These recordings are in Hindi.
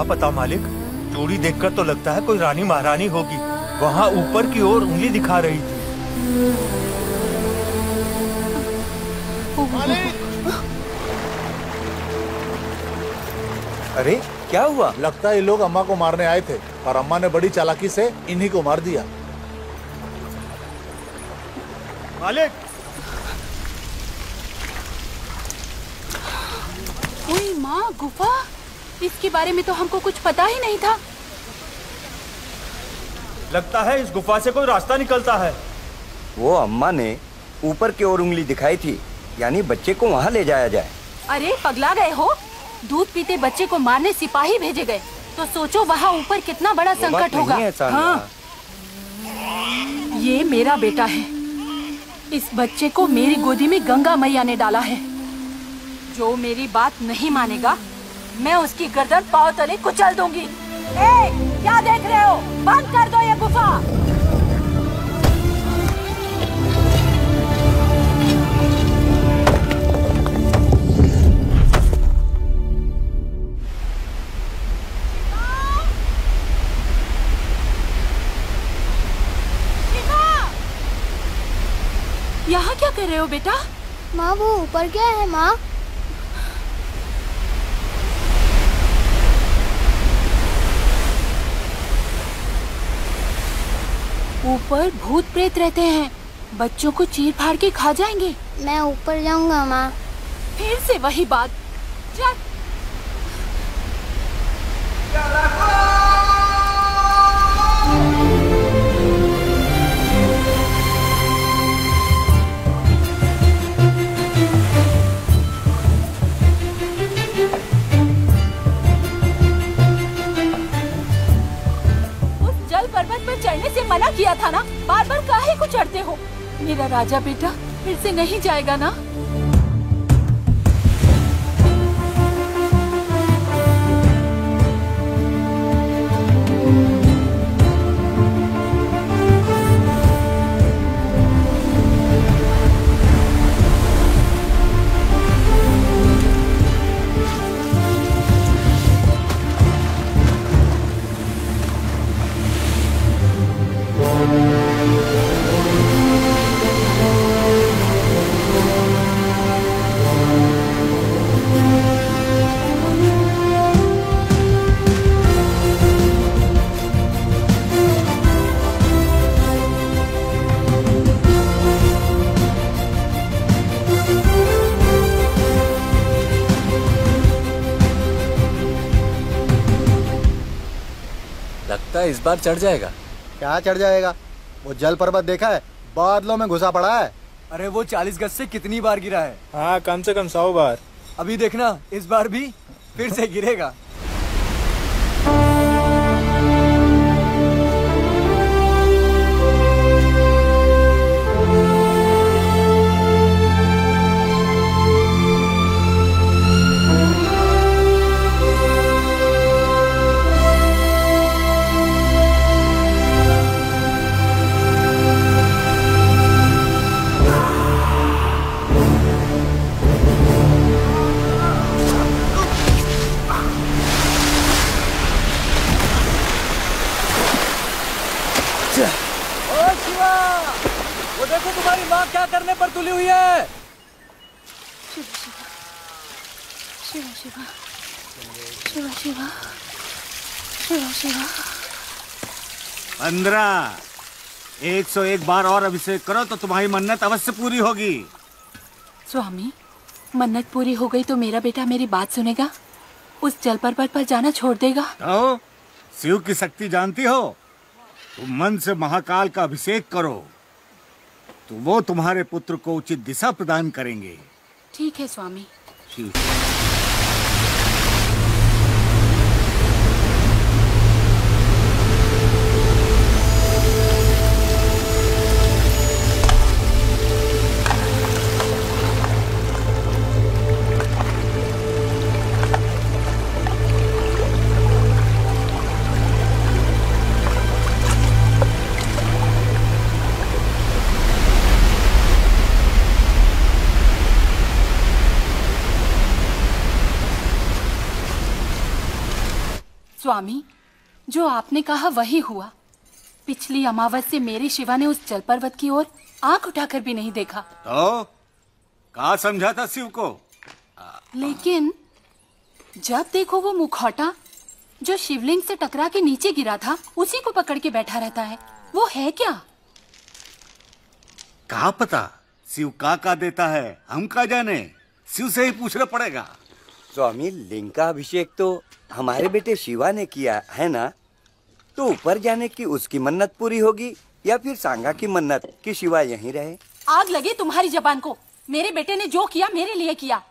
क्या पता मालिक? चूड़ी देखकर तो लगता है कोई रानी महारानी होगी। वहाँ ऊपर की ओर उंगली दिखा रही थी। अरे क्या हुआ? लगता है ये लोग अम्मा को मारने आए थे और अम्मा ने बड़ी चालाकी से इन्हीं को मार दिया। मालिक! माँ गुफा? इसके बारे में तो हमको कुछ पता ही नहीं था। लगता है इस गुफा से कोई रास्ता निकलता है। वो अम्मा ने ऊपर की ओर उंगली दिखाई थी यानी बच्चे को वहाँ ले जाया जाए। अरे पगला गए हो? दूध पीते बच्चे को मारने सिपाही भेजे गए। तो सोचो वहाँ ऊपर कितना बड़ा संकट होगा। है। हाँ। ये मेरा बेटा है। इस बच्चे को मेरी गोदी में गंगा मैया ने डाला है। जो मेरी बात नहीं मानेगा मैं उसकी गर्दन पाव तले कुचल दूँगी। ए, क्या देख रहे हो? बंद कर दो ये गुफा। यहाँ क्या कर रहे हो बेटा? माँ वो ऊपर क्या है माँ। ऊपर भूत प्रेत रहते हैं। बच्चों को चीर फाड़ के खा जाएँगे। मैं ऊपर जाऊँगा माँ। फिर से वही बात। चल किया था ना? बार बार काहे को चढ़ते हो? मेरा राजा बेटा फिर से नहीं जाएगा ना? लगता है इस बार चढ़ जाएगा। क्या चढ़ जाएगा? वो जल पर्वत देखा है? बादलों में घुसा पड़ा है। अरे वो चालीस गज से कितनी बार गिरा है? हाँ कम से कम सौ बार। अभी देखना इस बार भी फिर से गिरेगा। पंद्रह। एक सौ एक बार और अभिषेक करो तो तुम्हारी मन्नत अवश्य पूरी होगी। स्वामी मन्नत पूरी हो गई तो मेरा बेटा मेरी बात सुनेगा? उस जल पर्वत पर जाना छोड़ देगा? तो शिव की शक्ति जानती हो? तुम मन से महाकाल का अभिषेक करो। तो वो तुम्हारे पुत्र को उचित दिशा प्रदान करेंगे। ठीक है स्वामी। शिव स्वामी आपने कहा वही हुआ। पिछली अमावस्या मेरे शिवा ने उस जल पर्वत की ओर आँख उठाकर भी नहीं देखा। तो कहा समझा था शिव को? लेकिन जब देखो वो मुखौटा जो शिवलिंग से टकरा के नीचे गिरा था उसी को पकड़ के बैठा रहता है। वो है क्या? कहा पता? शिव का का देता है? हम का जाने? शिव से ही पूछना पड़ेगा। स्वामी लिंग का अभिषेक तो हमारे बेटे शिवा ने किया है ना? तो ऊपर जाने की उसकी मन्नत पूरी होगी या फिर सांगा की मन्नत की शिवा यहीं रहे? आग लगे तुम्हारी जबान को। मेरे बेटे ने जो किया मेरे लिए किया।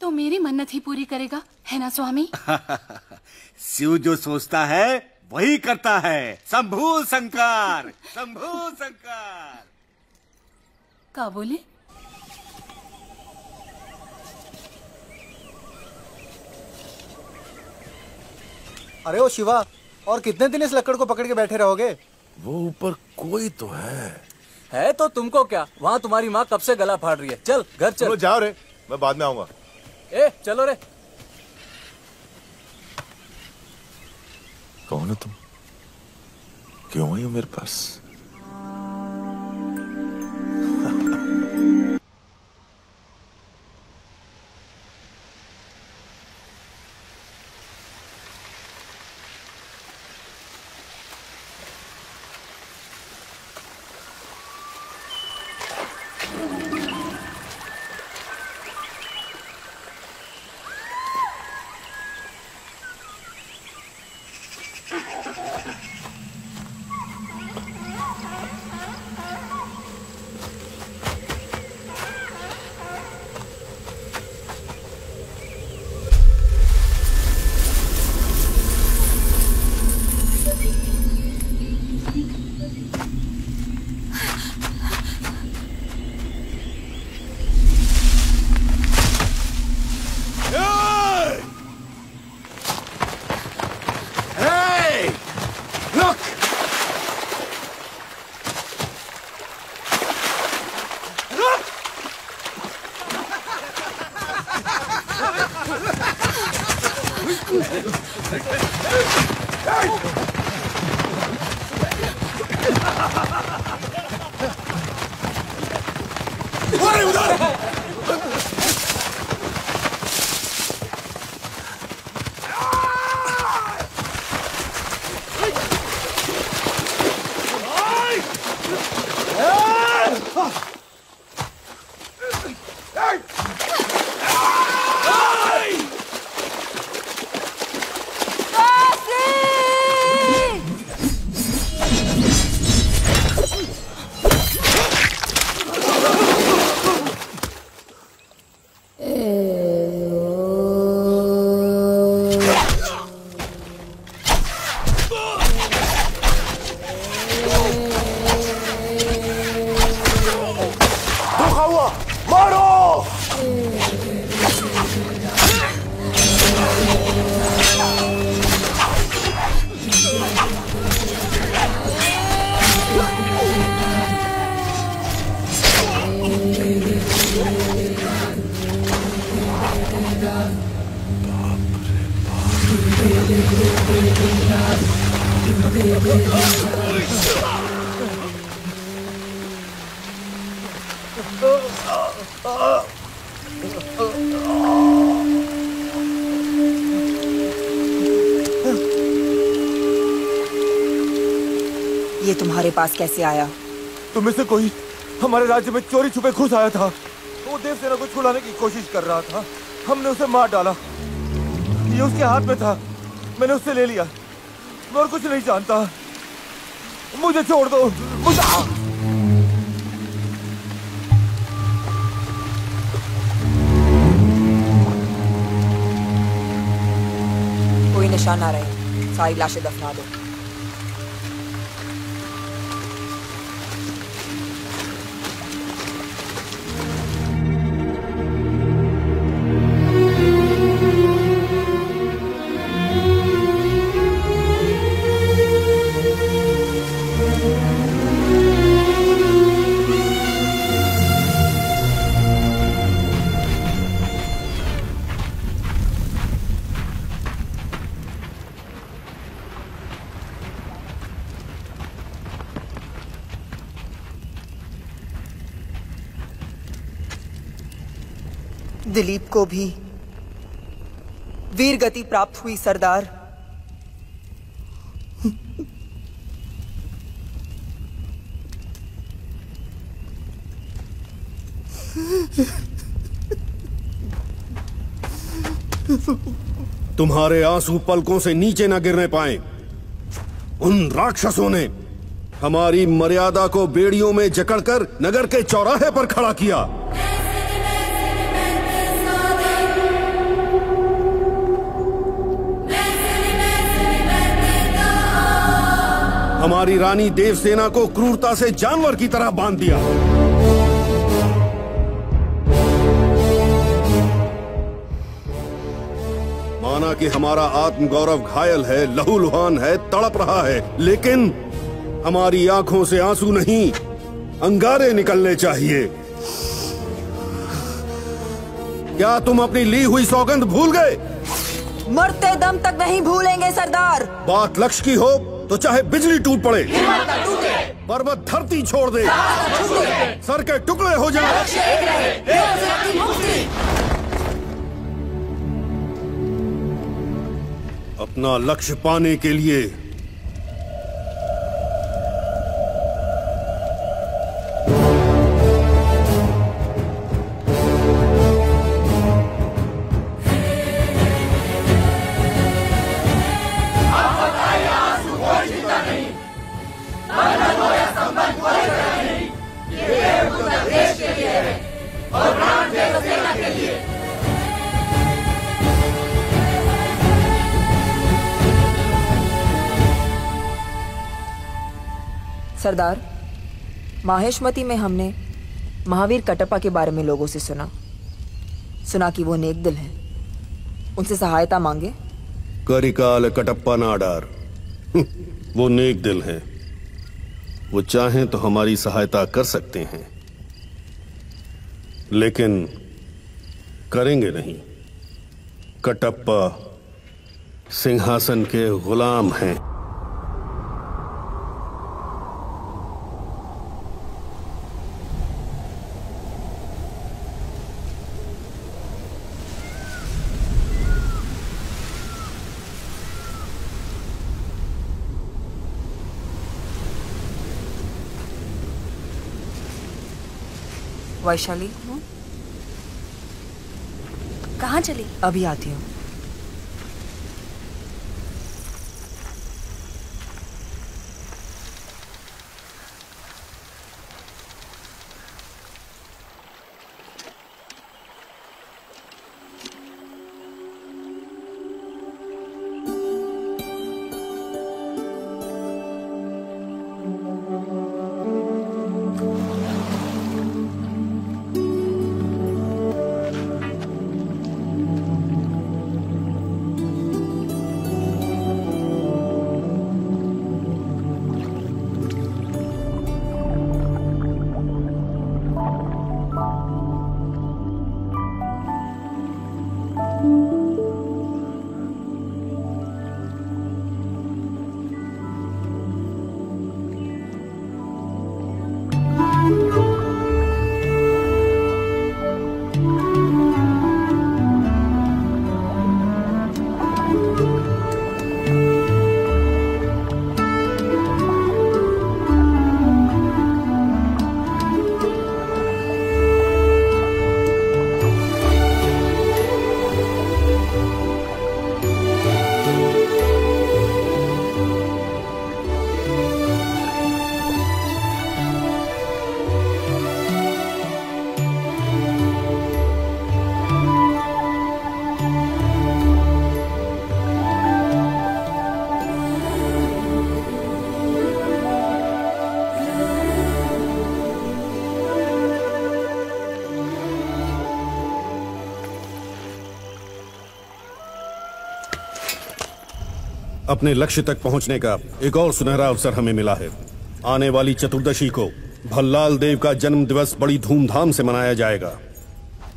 तो मेरी मन्नत ही पूरी करेगा है ना स्वामी? शिव जो सोचता है वही करता है। शंभु संकार शंभु शंकर। का बोले? अरे ओ शिवा और कितने दिन इस लकड़ को पकड़ के बैठे रहोगे? वो ऊपर कोई तो है। है तो तुमको क्या? वहाँ तुम्हारी माँ कब से गला फाड़ रही है? चल घर चल। चलो जाओ रे। मैं बाद में आऊँगा। ए चलो रे। कौन है तुम? क्यों आई हो मेरे पास? ये तुम्हारे पास कैसे आया? तुम्हें से कोई हमारे राज्य में चोरी छुपे घुस आया था। वो देवसेना को छुड़ाने की कोशिश कर रहा था। हमने उसे मार डाला। ये उसके हाथ में था। मैंने उससे ले लिया। मैं और कुछ नहीं जानता। मुझे छोड़ दो। मुझे आ... कोई निशान ना रहे सारी लाशें दफना दो। दिलीप को भी। वीर गति प्राप्त हुई, सरदार। तुम्हारे आँसू पलकों से नीचे न गिरने पाए। उन राक्षसों ने हमारी मर्यादा को बेड़ियों में जकड़कर नगर के चौराहे पर खड़ा किया। हमारी रानी देवसेना को क्रूरता से जानवर की तरह बाँध दिया। माना कि हमारा आत्मगौरव घायल है लहूलुहान है तड़प रहा है लेकिन हमारी आँखों से आँसू नहीं अंगारे निकलने चाहिए। क्या तुम अपनी ली हुई सौगंध भूल गए? मरते दम तक नहीं भूलेंगे सरदार। बात लक्ष्य की हो तो चाहे बिजली टूट पड़े, पर्वत धरती छोड़ दे, सर के टुकड़े हो जाए। अपना लक्ष्य पाने के लिए सरदार, माहेशमती में हमने महावीर कटप्पा के बारे में लोगों से सुना। सुना कि वो नेक दिल हैं। उनसे सहायता मांगे। करिकाल कटप्पा नाडार वो नेक दिल हैं। वो चाहें तो हमारी सहायता कर सकते हैं। लेकिन करेंगे नहीं। कटप्पा सिंहासन के गुलाम हैं। वैशाली। कहाँ चली? अभी आती हूँ। अपने लक्ष्य तक पहुँचने का एक और सुनहरा अवसर हमें मिला है। आने वाली चतुर्दशी को भल्लाल देव का जन्म दिवस बड़ी धूमधाम से मनाया जाएगा।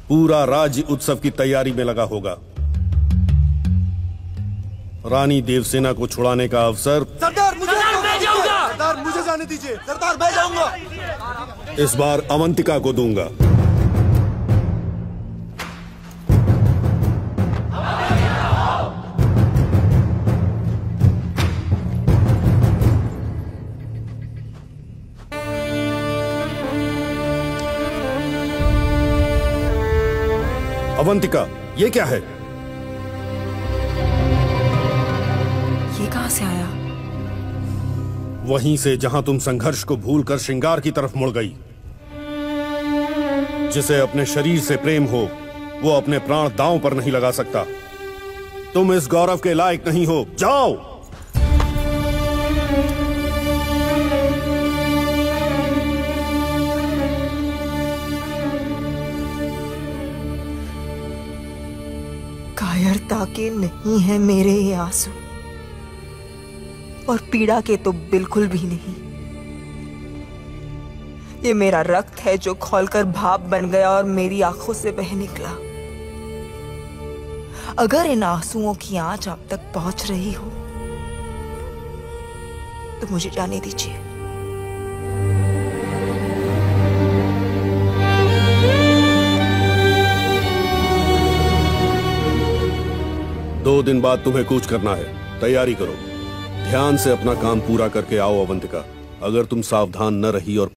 पूरा राज्य उत्सव की तैयारी में लगा होगा। रानी देवसेना को छुड़ाने का अवसर सरदार मुझे सरदार मुझे जाने दीजिए। सरदार मैं जाऊँगा। इस बार अवंतिका को दूँगा। अवंतिका ये क्या है? ये कहाँ से आया? वहीं से जहाँ तुम संघर्ष को भूलकर श्रृंगार की तरफ़ मुड़ गई। जिसे अपने शरीर से प्रेम हो वो अपने प्राण दांव पर नहीं लगा सकता। तुम इस गौरव के लायक नहीं हो। जाओ! के नहीं है मेरे ये आँसू। और पीड़ा के तो बिल्कुल भी नहीं। ये मेरा रक्त है जो खोलकर भाप बन गया और मेरी आँखों से बह निकला। अगर इन आंसुओं की आँच आप तक पहुँच रही हो तो मुझे जाने दीजिए। दो दिन बाद तुम्हें कूच करना है। तैयारी करो। ध्यान से अपना काम पूरा करके आओ, अवंतिका। अगर तुम सावधान न रही और